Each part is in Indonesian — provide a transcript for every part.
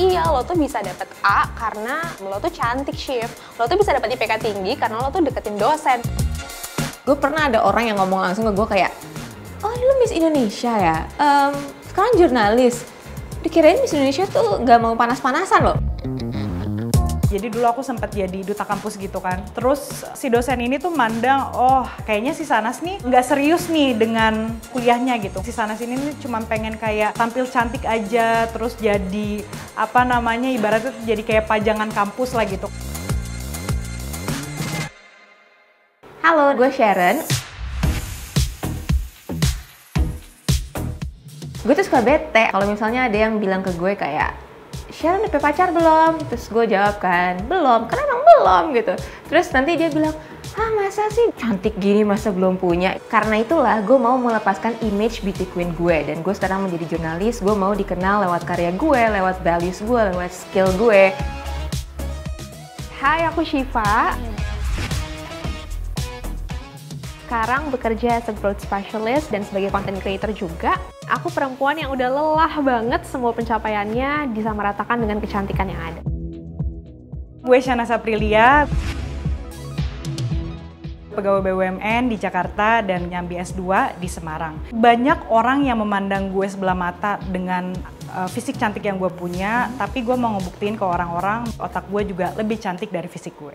iya lo tuh bisa dapet A karena lo tuh cantik shift lo tuh bisa dapet IPK tinggi karena lo tuh deketin dosen. Gue pernah ada orang yang ngomong langsung ke gue kayak oh lu Miss Indonesia ya? Um, sekarang jurnalis. Dikirain Miss Indonesia tuh gak mau panas-panasan loh jadi dulu aku sempat jadi duta kampus gitu kan. Terus si dosen ini tuh mandang, oh kayaknya si Sanas nih nggak serius nih dengan kuliahnya gitu. Si Sanas ini cuma pengen kayak tampil cantik aja, terus jadi apa namanya ibaratnya jadi kayak pajangan kampus lah gitu. Halo, gue Sharon. Gue tuh suka bete kalau misalnya ada yang bilang ke gue kayak Sharon udah pacar belum? Terus gue jawab kan, belum, karena emang belum gitu. Terus nanti dia bilang, ah masa sih cantik gini masa belum punya? Karena itulah gue mau melepaskan image beauty queen gue. Dan gue sekarang menjadi jurnalis, gue mau dikenal lewat karya gue, lewat values gue, lewat skill gue. Hai aku Shiva sekarang bekerja as a growth specialist dan sebagai content creator juga. Aku perempuan yang udah lelah banget semua pencapaiannya disamaratakan dengan kecantikan yang ada. Gue Shana Saprilia, pegawai BUMN di Jakarta dan nyambi S2 di Semarang. Banyak orang yang memandang gue sebelah mata dengan uh, fisik cantik yang gue punya, tapi gue mau ngebuktiin ke orang-orang otak gue juga lebih cantik dari fisik gue.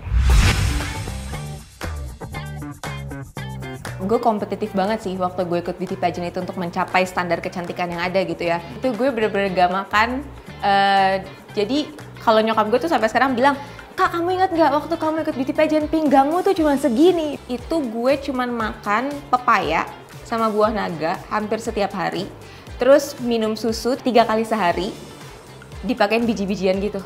Gue kompetitif banget sih waktu gue ikut beauty pageant itu untuk mencapai standar kecantikan yang ada gitu ya. Itu gue bener-bener gak makan. Uh, jadi kalau nyokap gue tuh sampai sekarang bilang, Kak kamu ingat gak waktu kamu ikut beauty pageant pinggangmu tuh cuma segini. Itu gue cuma makan pepaya sama buah naga hampir setiap hari. Terus minum susu tiga kali sehari. Dipakein biji-bijian gitu.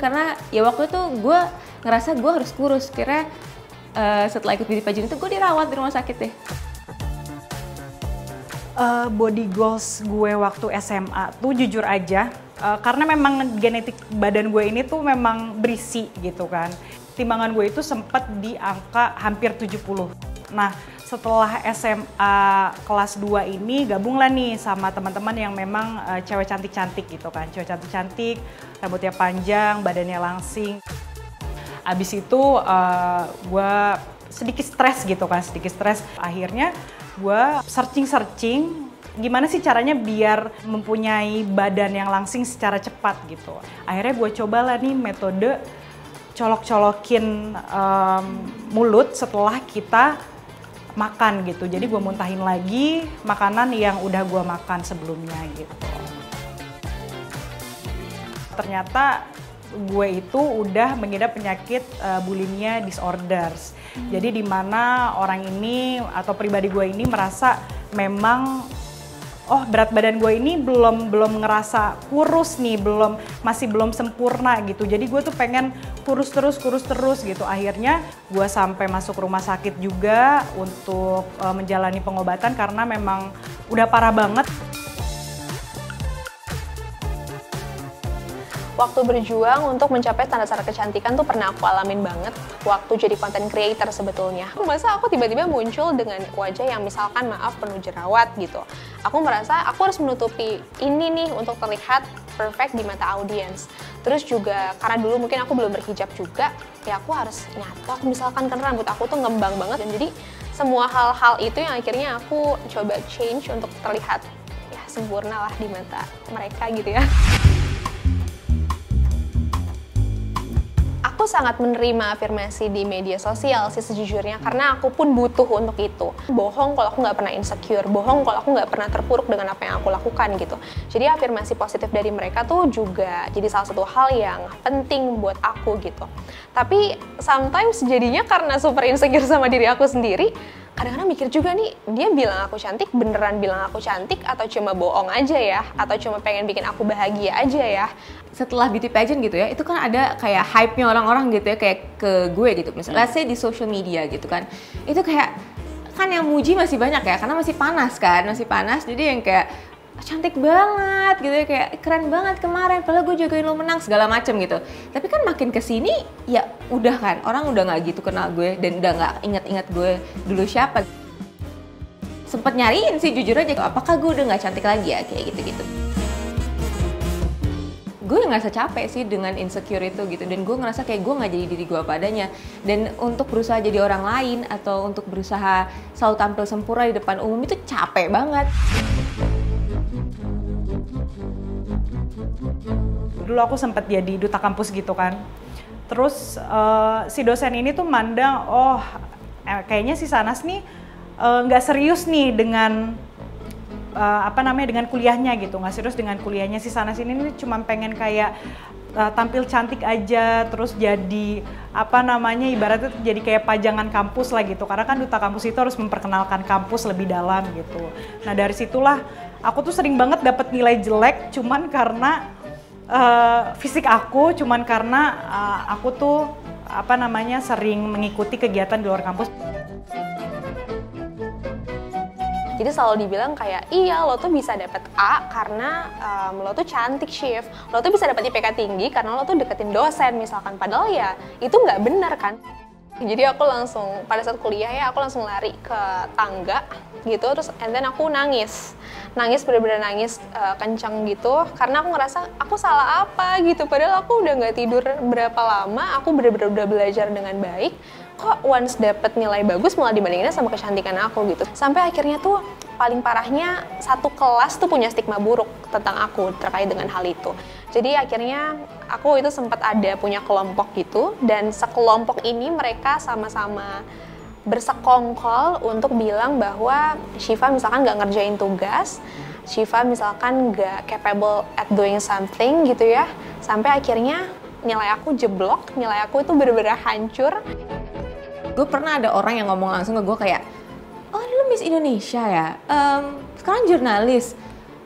Karena ya waktu itu gue ngerasa gue harus kurus. Kira uh, setelah ikut beauty pageant itu gue dirawat di rumah sakit deh. Uh, body goals gue waktu SMA tuh jujur aja uh, karena memang genetik badan gue ini tuh memang berisi gitu kan. Timbangan gue itu sempat di angka hampir 70. Nah, setelah SMA kelas 2 ini gabunglah nih sama teman-teman yang memang cewek cantik-cantik gitu kan. Cewek cantik-cantik, rambutnya panjang, badannya langsing abis itu uh, eh, gue sedikit stres gitu kan sedikit stres. Akhirnya gue searching searching gimana sih caranya biar mempunyai badan yang langsing secara cepat gitu. Akhirnya gue cobalah nih metode colok-colokin um, mulut setelah kita makan gitu. Jadi gue muntahin lagi makanan yang udah gue makan sebelumnya gitu. Ternyata gue itu udah mengidap penyakit uh, bulimia disorders. Hmm. Jadi di mana orang ini atau pribadi gue ini merasa memang oh berat badan gue ini belum belum ngerasa kurus nih, belum masih belum sempurna gitu. Jadi gue tuh pengen kurus terus, kurus terus gitu. Akhirnya gue sampai masuk rumah sakit juga untuk uh, menjalani pengobatan karena memang udah parah banget. Waktu berjuang untuk mencapai standar-standar kecantikan tuh pernah aku alamin banget waktu jadi content creator sebetulnya. Masa aku tiba-tiba muncul dengan wajah yang misalkan maaf penuh jerawat gitu. Aku merasa aku harus menutupi ini nih untuk terlihat perfect di mata audiens. Terus juga karena dulu mungkin aku belum berhijab juga, ya aku harus nyata. Misalkan karena rambut aku tuh ngembang banget dan jadi semua hal-hal itu yang akhirnya aku coba change untuk terlihat ya sempurna lah di mata mereka gitu ya. Aku sangat menerima afirmasi di media sosial sih sejujurnya karena aku pun butuh untuk itu. Bohong kalau aku nggak pernah insecure bohong kalau aku nggak pernah terpuruk dengan apa yang aku lakukan gitu. Jadi afirmasi positif dari mereka tuh juga jadi salah satu hal yang penting buat aku gitu. Tapi sometimes jadinya karena super insecure sama diri aku sendiri kadang-kadang mikir juga nih dia bilang aku cantik beneran bilang aku cantik atau cuma bohong aja ya? Atau cuma pengen bikin aku bahagia aja ya? Setelah beauty pageant gitu ya itu kan ada kayak hype-nya orang-orang gitu ya kayak ke gue gitu. Misalnya hmm. di social media gitu kan. Itu kayak kan yang muji masih banyak ya karena masih panas kan masih panas. Jadi yang kayak cantik banget gitu ya kayak keren banget kemarin padahal gue jagain lo menang segala macem gitu. Tapi kan makin ke sini ya udah kan orang udah nggak gitu kenal gue dan udah nggak inget-inget gue dulu siapa. Sempet nyariin sih jujur aja apakah gue udah nggak cantik lagi ya? Kayak gitu-gitu. Gue ngerasa capek sih dengan insecure itu gitu dan gue ngerasa kayak gue nggak jadi diri gue padanya dan untuk berusaha jadi orang lain atau untuk berusaha selalu tampil sempurna di depan umum itu capek banget dulu aku sempat jadi duta kampus gitu kan. Terus uh, si dosen ini tuh mandang oh eh, kayaknya si Sanas nih eh, nggak uh, serius nih dengan uh, apa namanya dengan kuliahnya gitu. Nggak serius dengan kuliahnya. Si Sanas ini nih cuma pengen kayak uh, tampil cantik aja terus jadi apa namanya ibaratnya jadi kayak pajangan kampus lah gitu. Karena kan duta kampus itu harus memperkenalkan kampus lebih dalam gitu. Nah dari situlah aku tuh sering banget dapat nilai jelek cuman karena uh, fisik aku cuman karena uh, aku tuh apa namanya sering mengikuti kegiatan di luar kampus jadi selalu dibilang kayak iya lo tuh bisa dapet A karena um, lo tuh cantik shift lo tuh bisa dapet IPK tinggi karena lo tuh deketin dosen misalkan. Padahal ya itu nggak bener kan? Jadi aku langsung pada saat kuliah ya aku langsung lari ke tangga gitu terus and then aku nangis nangis bener-bener nangis uh, kenceng gitu. Karena aku ngerasa aku salah apa? gitu. Padahal aku udah nggak tidur berapa lama aku bener-bener udah belajar dengan baik. Kok once dapet nilai bagus malah dibandinginnya sama kecantikan aku gitu. Sampai akhirnya tuh paling parahnya satu kelas tuh punya stigma buruk tentang aku terkait dengan hal itu. Jadi akhirnya aku itu sempat ada punya kelompok gitu. Dan sekelompok ini mereka sama-sama bersekongkol untuk bilang bahwa Shiva misalkan nggak ngerjain tugas Shiva misalkan nggak capable at doing something gitu ya sampai akhirnya nilai aku jeblok nilai aku itu bener-bener hancur gue pernah ada orang yang ngomong langsung ke gue kayak oh lu Miss Indonesia ya um, sekarang jurnalis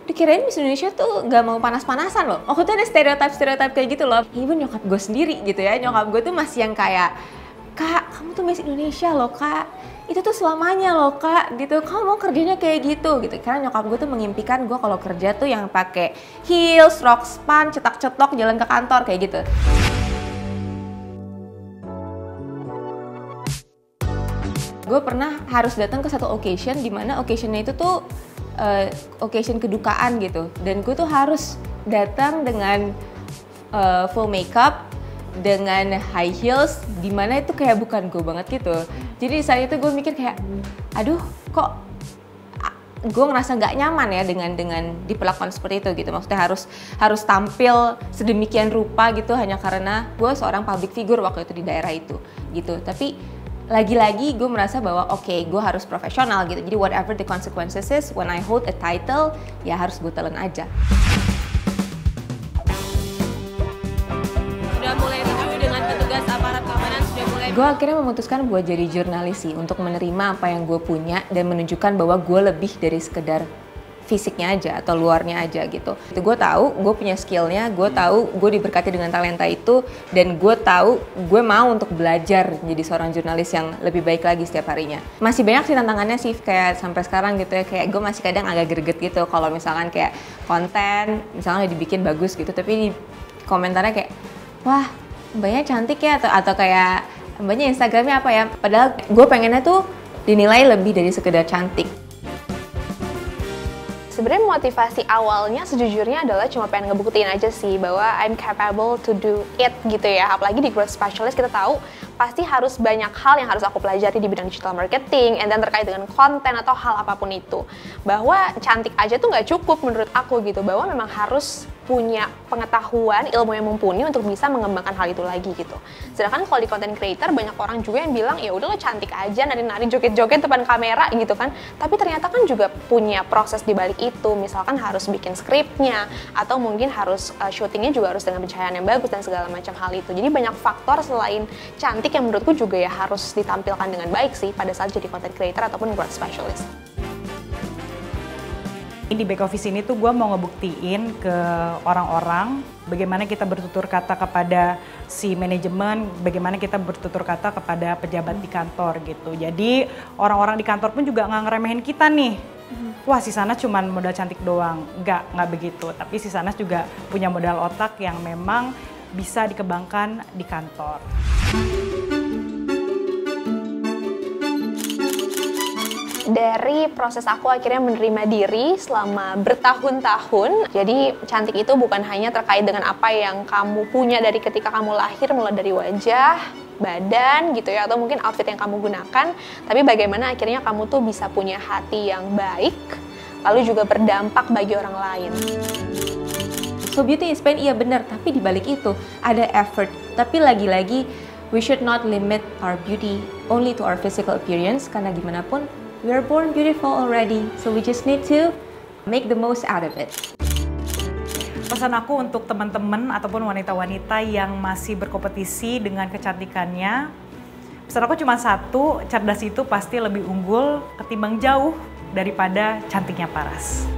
dikirain Miss Indonesia tuh gak mau panas-panasan loh. Waktu itu ada stereotip-stereotip kayak gitu loh. Even nyokap gue sendiri gitu ya, nyokap gue tuh masih yang kayak, Kak, kamu tuh Miss Indonesia loh kak, itu tuh selamanya loh kak, gitu. Kamu mau kerjanya kayak gitu, gitu. Karena nyokap gue tuh mengimpikan gue kalau kerja tuh yang pakai heels, rock span, cetak-cetok, jalan ke kantor kayak gitu. gue pernah harus datang ke satu occasion di mana occasionnya itu tuh uh, occasion kedukaan gitu dan gue tuh harus datang dengan uh, full makeup dengan high heels di mana itu kayak bukan gue banget gitu. Jadi di saat itu gue mikir kayak aduh kok gue ngerasa nggak nyaman ya dengan dengan diperlakukan seperti itu gitu. Maksudnya harus harus tampil sedemikian rupa gitu hanya karena gue seorang public figure waktu itu di daerah itu gitu. Tapi lagi-lagi gue merasa bahwa oke okay, gue harus profesional gitu. Jadi whatever the consequences is when I hold a title ya harus gue telan aja aparat keamanan sudah mulai gue akhirnya memutuskan buat jadi jurnalis sih untuk menerima apa yang gue punya dan menunjukkan bahwa gue lebih dari sekedar fisiknya aja atau luarnya aja gitu. Itu gue tahu gue punya skillnya, gue tahu gue diberkati dengan talenta itu dan gue tahu gue mau untuk belajar jadi seorang jurnalis yang lebih baik lagi setiap harinya. Masih banyak sih tantangannya sih kayak sampai sekarang gitu ya kayak gue masih kadang agak greget gitu kalau misalkan kayak konten misalnya dibikin bagus gitu tapi di komentarnya kayak wah mbaknya cantik ya atau atau kayak mbaknya Instagramnya apa ya padahal gue pengennya tuh dinilai lebih dari sekedar cantik sebenarnya motivasi awalnya sejujurnya adalah cuma pengen ngebuktiin aja sih bahwa I'm capable to do it gitu ya. Apalagi di growth specialist kita tahu pasti harus banyak hal yang harus aku pelajari di bidang digital marketing and then terkait dengan konten atau hal apa pun itu. Bahwa cantik aja tuh nggak cukup menurut aku gitu. Bahwa memang harus punya pengetahuan, ilmu yang mumpuni untuk bisa mengembangkan hal itu lagi gitu. Sedangkan kalau di content creator banyak orang juga yang bilang ya udah lo cantik aja nari-nari joget-joget depan kamera gitu kan. Tapi ternyata kan juga punya proses di balik itu. Misalkan harus bikin skripnya atau mungkin harus uh, syutingnya juga harus dengan pencahayaan yang bagus dan segala macam hal itu. Jadi banyak faktor selain cantik yang menurutku juga ya harus ditampilkan dengan baik sih pada saat jadi content creator ataupun growth specialist di back office ini tuh gue mau ngebuktiin ke orang-orang bagaimana kita bertutur kata kepada si manajemen, bagaimana kita bertutur kata kepada pejabat di kantor gitu. Jadi orang-orang di kantor pun juga nggak ngeremehin kita nih. Wah si Sanas cuma modal cantik doang, nggak nggak begitu. Tapi si Sanas juga punya modal otak yang memang bisa dikembangkan di kantor. Dari proses aku akhirnya menerima diri selama bertahun-tahun. Jadi cantik itu bukan hanya terkait dengan apa yang kamu punya dari ketika kamu lahir, mulai dari wajah, badan gitu ya, atau mungkin outfit yang kamu gunakan, tapi bagaimana akhirnya kamu tuh bisa punya hati yang baik, lalu juga berdampak bagi orang lain. So beauty is pain, iya benar, tapi dibalik itu ada effort. Tapi lagi-lagi we should not limit our beauty only to our physical appearance karena gimana pun we are born beautiful already so we just need to make the most out of it. Pesan aku untuk teman-teman ataupun wanita-wanita yang masih berkompetisi dengan kecantikannya pesan aku cuma satu cerdas itu pasti lebih unggul ketimbang jauh daripada cantiknya paras